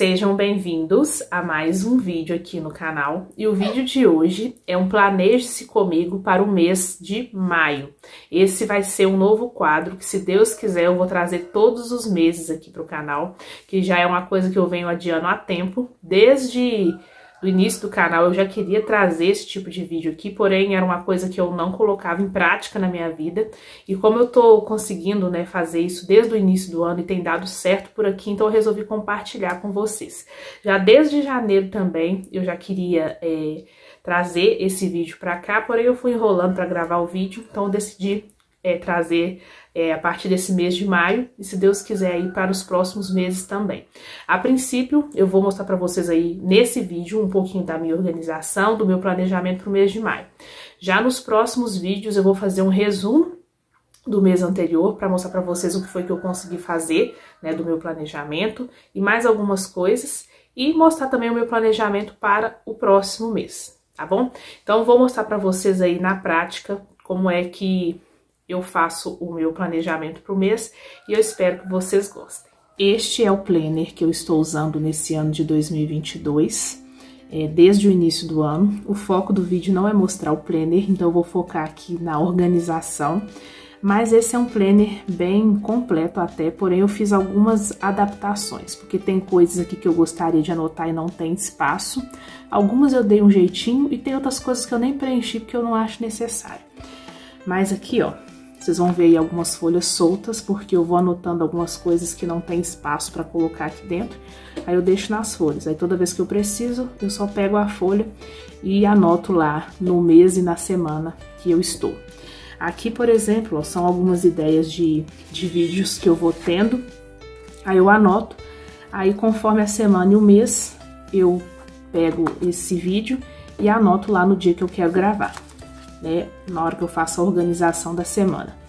Sejam bem-vindos a mais um vídeo aqui no canal. E o vídeo de hoje é um Planeje-se Comigo para o mês de maio. Esse vai ser um novo quadro que, se Deus quiser, eu vou trazer todos os meses aqui para o canal, que já é uma coisa que eu venho adiando há tempo, desde do início do canal eu já queria trazer esse tipo de vídeo aqui, porém era uma coisa que eu não colocava em prática na minha vida. E como eu tô conseguindo, né, fazer isso desde o início do ano e tem dado certo por aqui, então eu resolvi compartilhar com vocês. Já desde janeiro também eu já queria é, trazer esse vídeo pra cá, porém eu fui enrolando para gravar o vídeo, então eu decidi é, trazer é, a partir desse mês de maio e, se Deus quiser, aí para os próximos meses também. A princípio, eu vou mostrar para vocês aí nesse vídeo um pouquinho da minha organização, do meu planejamento para o mês de maio. Já nos próximos vídeos eu vou fazer um resumo do mês anterior para mostrar para vocês o que foi que eu consegui fazer, né, do meu planejamento e mais algumas coisas e mostrar também o meu planejamento para o próximo mês, tá bom? Então vou mostrar para vocês aí na prática como é que eu faço o meu planejamento para o mês e eu espero que vocês gostem. Este é o planner que eu estou usando nesse ano de 2022, é, desde o início do ano. O foco do vídeo não é mostrar o planner, então eu vou focar aqui na organização, mas esse é um planner bem completo até, porém eu fiz algumas adaptações, porque tem coisas aqui que eu gostaria de anotar e não tem espaço. Algumas eu dei um jeitinho e tem outras coisas que eu nem preenchi porque eu não acho necessário. Mas aqui, ó, vocês vão ver aí algumas folhas soltas, porque eu vou anotando algumas coisas que não tem espaço para colocar aqui dentro. Aí eu deixo nas folhas. Aí toda vez que eu preciso, eu só pego a folha e anoto lá no mês e na semana que eu estou. Aqui, por exemplo, ó, são algumas ideias de, de vídeos que eu vou tendo. Aí eu anoto. Aí conforme a semana e o mês, eu pego esse vídeo e anoto lá no dia que eu quero gravar né, na hora que eu faço a organização da semana.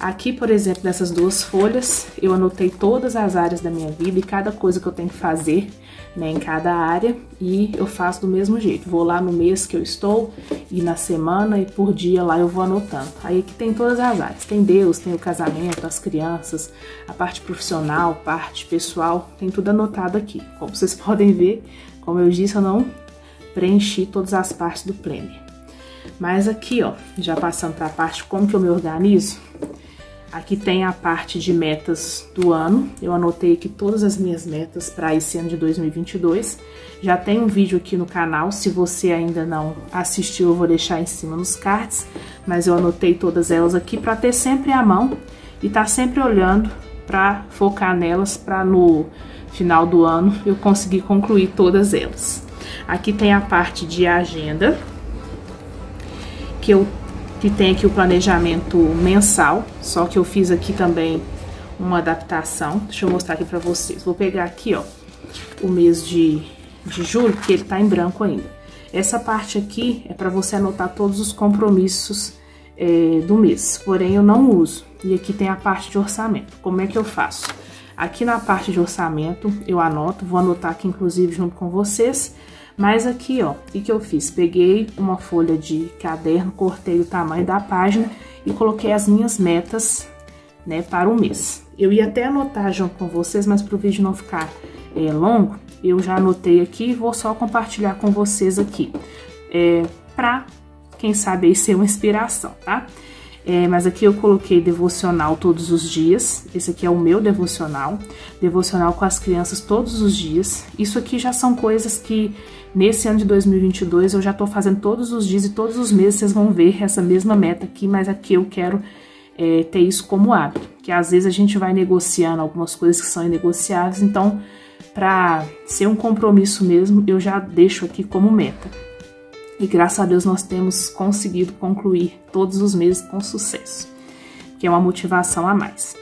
Aqui, por exemplo, nessas duas folhas, eu anotei todas as áreas da minha vida e cada coisa que eu tenho que fazer né, em cada área e eu faço do mesmo jeito. Vou lá no mês que eu estou e na semana e por dia lá eu vou anotando. Aí aqui tem todas as áreas. Tem Deus, tem o casamento, as crianças, a parte profissional, parte pessoal, tem tudo anotado aqui. Como vocês podem ver, como eu disse, eu não preenchi todas as partes do planner. Mas aqui, ó, já passando para a parte como que eu me organizo, aqui tem a parte de metas do ano. Eu anotei aqui todas as minhas metas para esse ano de 2022. Já tem um vídeo aqui no canal, se você ainda não assistiu, eu vou deixar em cima nos cards, mas eu anotei todas elas aqui para ter sempre à mão e tá sempre olhando para focar nelas para no final do ano eu conseguir concluir todas elas. Aqui tem a parte de agenda, que eu que tem aqui o planejamento mensal, só que eu fiz aqui também uma adaptação. Deixa eu mostrar aqui para vocês. Vou pegar aqui, ó, o mês de, de julho, porque ele tá em branco ainda. Essa parte aqui é para você anotar todos os compromissos é, do mês, porém eu não uso. E aqui tem a parte de orçamento. Como é que eu faço? Aqui na parte de orçamento eu anoto, vou anotar aqui inclusive junto com vocês mas aqui, ó, o que, que eu fiz? Peguei uma folha de caderno, cortei o tamanho da página e coloquei as minhas metas, né, para o mês. Eu ia até anotar junto com vocês, mas para o vídeo não ficar é, longo, eu já anotei aqui e vou só compartilhar com vocês aqui. É, para, quem sabe, aí ser uma inspiração, tá? É, mas aqui eu coloquei devocional todos os dias. Esse aqui é o meu devocional. Devocional com as crianças todos os dias. Isso aqui já são coisas que nesse ano de 2022 eu já tô fazendo todos os dias e todos os meses vocês vão ver essa mesma meta aqui, mas aqui eu quero é, ter isso como hábito. Que às vezes a gente vai negociando algumas coisas que são inegociáveis, então para ser um compromisso mesmo, eu já deixo aqui como meta. E graças a Deus nós temos conseguido concluir todos os meses com sucesso, que é uma motivação a mais.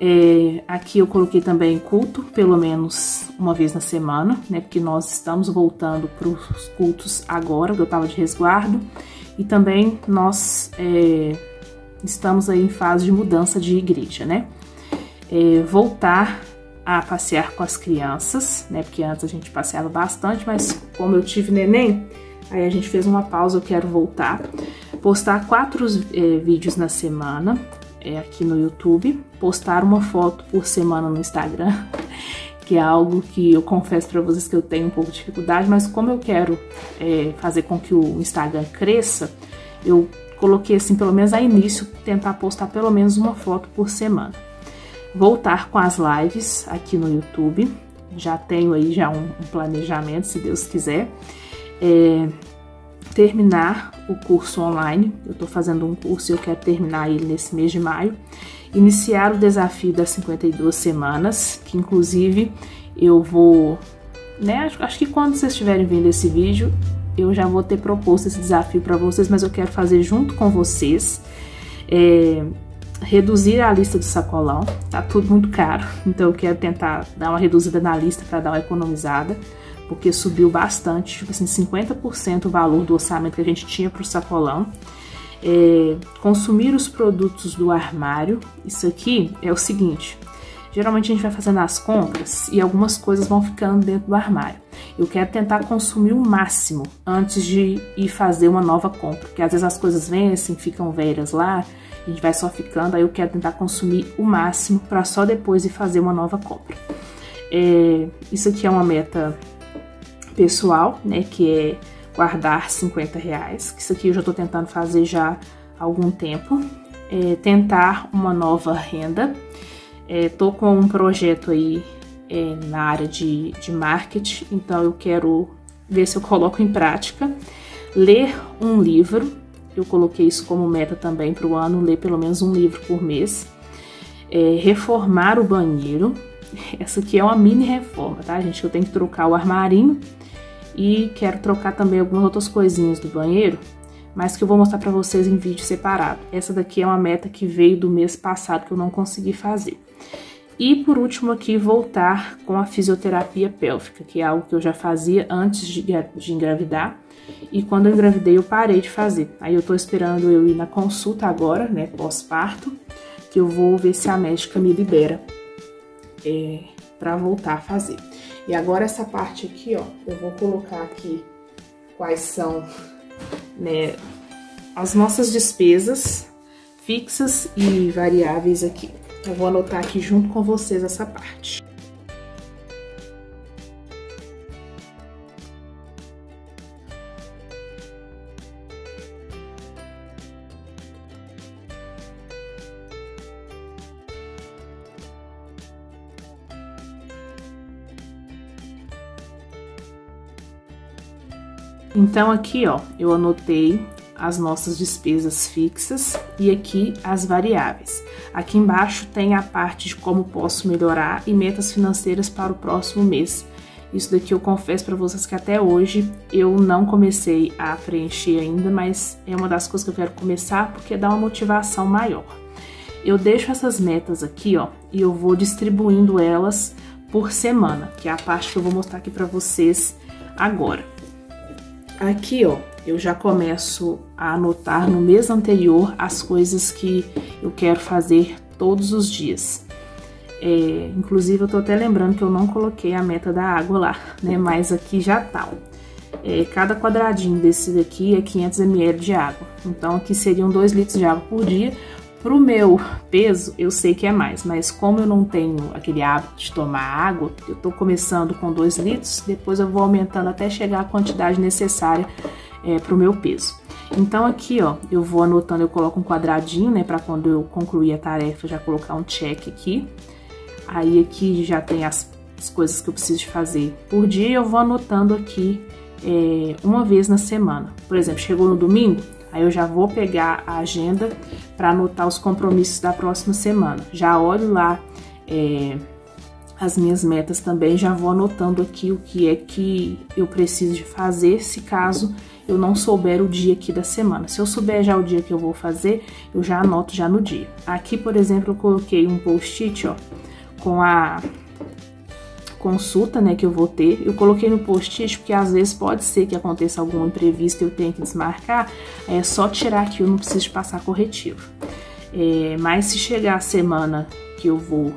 É, aqui eu coloquei também culto, pelo menos uma vez na semana, né? Porque nós estamos voltando para os cultos agora, que eu estava de resguardo. E também nós é, estamos aí em fase de mudança de igreja, né? É, voltar a passear com as crianças, né? Porque antes a gente passeava bastante, mas como eu tive neném, Aí a gente fez uma pausa, eu quero voltar. Postar quatro é, vídeos na semana é, aqui no YouTube. Postar uma foto por semana no Instagram. que é algo que eu confesso para vocês que eu tenho um pouco de dificuldade, mas como eu quero é, fazer com que o Instagram cresça, eu coloquei assim, pelo menos a início, tentar postar pelo menos uma foto por semana. Voltar com as lives aqui no YouTube, já tenho aí já um, um planejamento, se Deus quiser. É, terminar o curso online, eu tô fazendo um curso e eu quero terminar ele nesse mês de maio. Iniciar o desafio das 52 semanas, que inclusive eu vou, né, acho, acho que quando vocês estiverem vendo esse vídeo, eu já vou ter proposto esse desafio para vocês, mas eu quero fazer junto com vocês. É, reduzir a lista do sacolão, tá tudo muito caro, então eu quero tentar dar uma reduzida na lista para dar uma economizada, porque subiu bastante, tipo assim, 50% o valor do orçamento que a gente tinha para o sacolão é, consumir os produtos do armário. Isso aqui é o seguinte: geralmente a gente vai fazendo as compras e algumas coisas vão ficando dentro do armário. Eu quero tentar consumir o máximo antes de ir fazer uma nova compra, porque às vezes as coisas vencem, ficam velhas lá, a gente vai só ficando. Aí eu quero tentar consumir o máximo para só depois ir fazer uma nova compra. É, isso aqui é uma meta pessoal, né? Que é guardar 50 reais, que isso aqui eu já estou tentando fazer já há algum tempo. É, tentar uma nova renda. É, com um projeto aí é, na área de, de marketing, então eu quero ver se eu coloco em prática. Ler um livro, eu coloquei isso como meta também para o ano, ler pelo menos um livro por mês. É, reformar o banheiro. Essa aqui é uma mini reforma, tá, gente? Eu tenho que trocar o armarinho e quero trocar também algumas outras coisinhas do banheiro, mas que eu vou mostrar para vocês em vídeo separado. Essa daqui é uma meta que veio do mês passado que eu não consegui fazer. E por último aqui, voltar com a fisioterapia pélvica, que é algo que eu já fazia antes de, de engravidar. E quando eu engravidei, eu parei de fazer. Aí eu tô esperando eu ir na consulta agora, né, pós-parto, que eu vou ver se a médica me libera é, para voltar a fazer. E agora essa parte aqui, ó, eu vou colocar aqui quais são, né, as nossas despesas fixas e variáveis aqui. Eu vou anotar aqui junto com vocês essa parte. Então aqui, ó, eu anotei as nossas despesas fixas e aqui as variáveis. Aqui embaixo tem a parte de como posso melhorar e metas financeiras para o próximo mês. Isso daqui eu confesso para vocês que até hoje eu não comecei a preencher ainda, mas é uma das coisas que eu quero começar porque dá uma motivação maior. Eu deixo essas metas aqui, ó, e eu vou distribuindo elas por semana, que é a parte que eu vou mostrar aqui para vocês agora. Aqui, ó, eu já começo a anotar no mês anterior as coisas que eu quero fazer todos os dias. É, inclusive, eu tô até lembrando que eu não coloquei a meta da água lá, né? Mas aqui já tá. É, cada quadradinho desse daqui é 500 ml de água. Então, aqui seriam 2 litros de água por dia. Pro meu peso, eu sei que é mais, mas como eu não tenho aquele hábito de tomar água, eu tô começando com 2 litros, depois eu vou aumentando até chegar à quantidade necessária é, pro meu peso. Então aqui, ó, eu vou anotando, eu coloco um quadradinho, né, para quando eu concluir a tarefa já colocar um check aqui. Aí aqui já tem as, as coisas que eu preciso fazer por dia, eu vou anotando aqui é, uma vez na semana. Por exemplo, chegou no domingo, Aí eu já vou pegar a agenda para anotar os compromissos da próxima semana. Já olho lá é, as minhas metas também, já vou anotando aqui o que é que eu preciso de fazer, se caso eu não souber o dia aqui da semana. Se eu souber já o dia que eu vou fazer, eu já anoto já no dia. Aqui, por exemplo, eu coloquei um post-it, ó, com a consulta, né, que eu vou ter. Eu coloquei no post-it porque às vezes pode ser que aconteça algum imprevisto e eu tenha que desmarcar. É só tirar aqui, eu não preciso passar corretivo. É, mas se chegar a semana que eu vou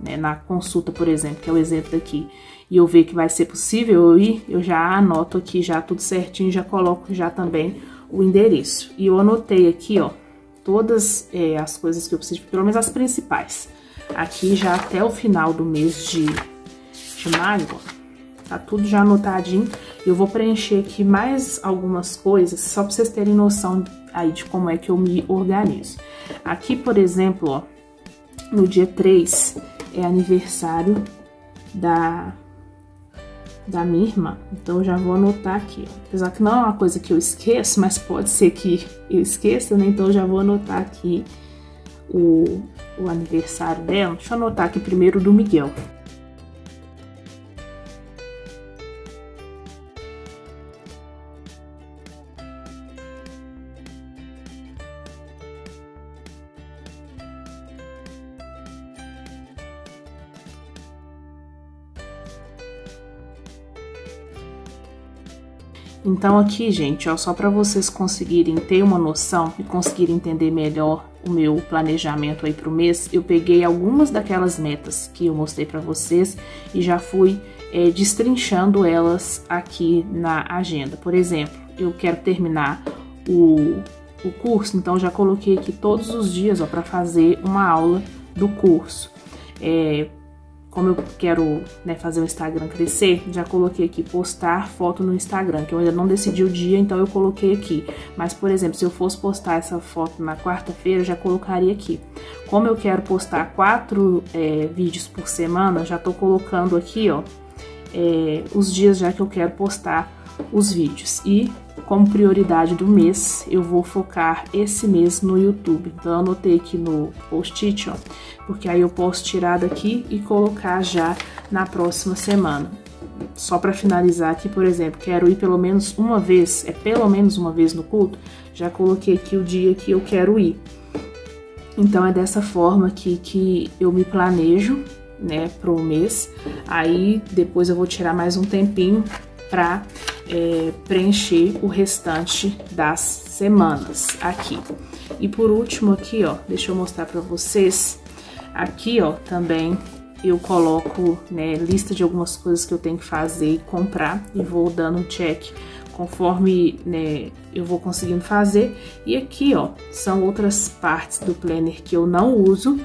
né, na consulta, por exemplo, que é o exemplo daqui, e eu ver que vai ser possível eu ir, eu já anoto aqui já tudo certinho, já coloco já também o endereço. E eu anotei aqui, ó, todas é, as coisas que eu preciso, pelo menos as principais. Aqui já até o final do mês de de ó, tá tudo já anotadinho. Eu vou preencher aqui mais algumas coisas, só pra vocês terem noção aí de como é que eu me organizo. Aqui, por exemplo, ó, no dia 3 é aniversário da da minha irmã. Então eu já vou anotar aqui, apesar que não é uma coisa que eu esqueço, mas pode ser que eu esqueça, né? Então eu já vou anotar aqui o, o aniversário dela. Deixa eu anotar aqui primeiro do Miguel. Então aqui, gente, ó, só para vocês conseguirem ter uma noção e conseguirem entender melhor o meu planejamento aí pro mês, eu peguei algumas daquelas metas que eu mostrei para vocês e já fui é, destrinchando elas aqui na agenda. Por exemplo, eu quero terminar o, o curso, então já coloquei aqui todos os dias, para fazer uma aula do curso. É, como eu quero né, fazer o Instagram crescer, já coloquei aqui postar foto no Instagram, que eu ainda não decidi o dia, então eu coloquei aqui. Mas, por exemplo, se eu fosse postar essa foto na quarta-feira, já colocaria aqui. Como eu quero postar quatro é, vídeos por semana, já tô colocando aqui, ó, é, os dias já que eu quero postar os vídeos. E como prioridade do mês, eu vou focar esse mês no YouTube. Então, eu anotei aqui no post-it, porque aí eu posso tirar daqui e colocar já na próxima semana. Só para finalizar aqui, por exemplo, quero ir pelo menos uma vez, é pelo menos uma vez no culto, já coloquei aqui o dia que eu quero ir. Então, é dessa forma aqui que eu me planejo, né, pro mês. Aí, depois eu vou tirar mais um tempinho para é, preencher o restante das semanas aqui. E por último aqui, ó, deixa eu mostrar para vocês. Aqui, ó, também eu coloco, né, lista de algumas coisas que eu tenho que fazer e comprar e vou dando check conforme, né, eu vou conseguindo fazer. E aqui, ó, são outras partes do planner que eu não uso,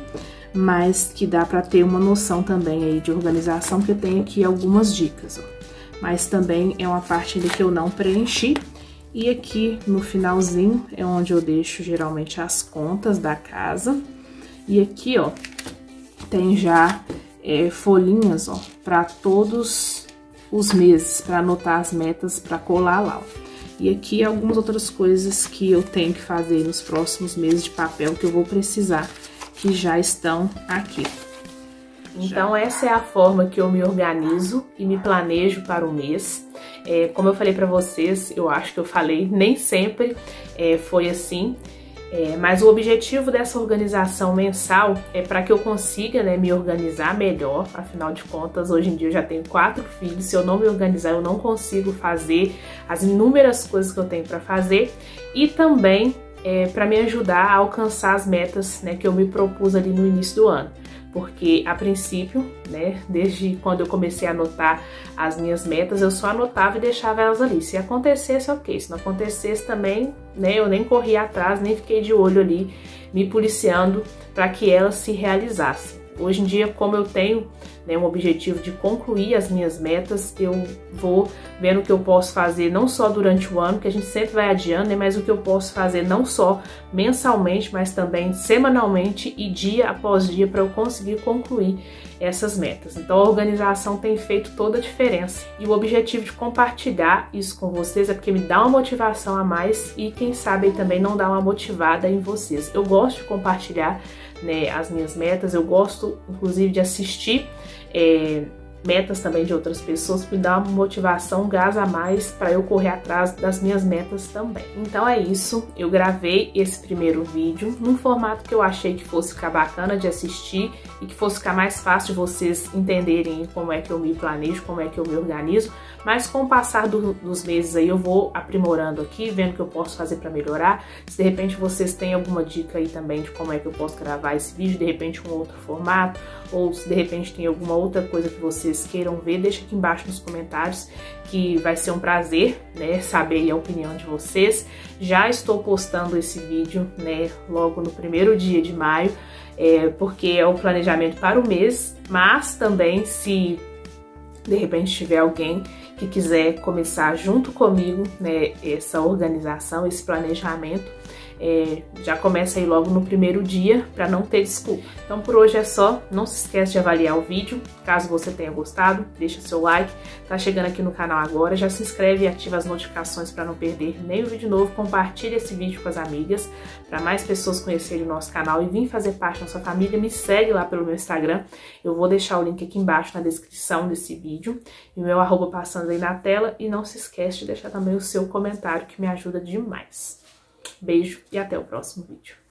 mas que dá para ter uma noção também aí de organização, que eu tenho aqui algumas dicas, ó mas também é uma parte ali que eu não preenchi. E aqui no finalzinho é onde eu deixo geralmente as contas da casa. E aqui, ó, tem já é, folhinhas, ó, para todos os meses, para anotar as metas, para colar lá, ó. E aqui algumas outras coisas que eu tenho que fazer nos próximos meses de papel que eu vou precisar, que já estão aqui. Então, essa é a forma que eu me organizo e me planejo para o mês. É, como eu falei para vocês, eu acho que eu falei, nem sempre é, foi assim. É, mas o objetivo dessa organização mensal é para que eu consiga né, me organizar melhor. Afinal de contas, hoje em dia eu já tenho quatro filhos. Se eu não me organizar, eu não consigo fazer as inúmeras coisas que eu tenho para fazer. E também é, para me ajudar a alcançar as metas né, que eu me propus ali no início do ano porque a princípio, né, desde quando eu comecei a anotar as minhas metas, eu só anotava e deixava elas ali. Se acontecesse, ok. Se não acontecesse também, né, eu nem corria atrás, nem fiquei de olho ali, me policiando para que elas se realizassem. Hoje em dia, como eu tenho né, um objetivo de concluir as minhas metas, eu vou vendo o que eu posso fazer não só durante o ano, que a gente sempre vai adiando, né, mas o que eu posso fazer não só mensalmente, mas também semanalmente e dia após dia para eu conseguir concluir essas metas. Então a organização tem feito toda a diferença e o objetivo de compartilhar isso com vocês é porque me dá uma motivação a mais e quem sabe também não dá uma motivada em vocês. Eu gosto de compartilhar né, as minhas metas. Eu gosto, inclusive, de assistir é, metas também de outras pessoas, me dá uma motivação, um gás a mais para eu correr atrás das minhas metas também. Então é isso, eu gravei esse primeiro vídeo num formato que eu achei que fosse ficar bacana de assistir e que fosse ficar mais fácil de vocês entenderem como é que eu me planejo, como é que eu me organizo, mas com o passar do, dos meses aí eu vou aprimorando aqui, vendo o que eu posso fazer para melhorar. Se de repente vocês têm alguma dica aí também de como é que eu posso gravar esse vídeo, de repente um outro formato, ou se de repente tem alguma outra coisa que vocês queiram ver, deixa aqui embaixo nos comentários que vai ser um prazer, né, saber a opinião de vocês. Já estou postando esse vídeo, né, logo no primeiro dia de maio, é, porque é o planejamento para o mês, mas também se de repente tiver alguém que quiser começar junto comigo, né, essa organização, esse planejamento, é, já começa aí logo no primeiro dia para não ter desculpa. Então por hoje é só, não se esquece de avaliar o vídeo, caso você tenha gostado, deixa seu like, tá chegando aqui no canal agora, já se inscreve e ativa as notificações para não perder nenhum vídeo novo, compartilha esse vídeo com as amigas, para mais pessoas conhecerem o nosso canal e vir fazer parte da sua família, me segue lá pelo meu Instagram, eu vou deixar o link aqui embaixo na descrição desse vídeo, e o meu arroba passando aí na tela, e não se esquece de deixar também o seu comentário que me ajuda demais. Beijo e até o próximo vídeo.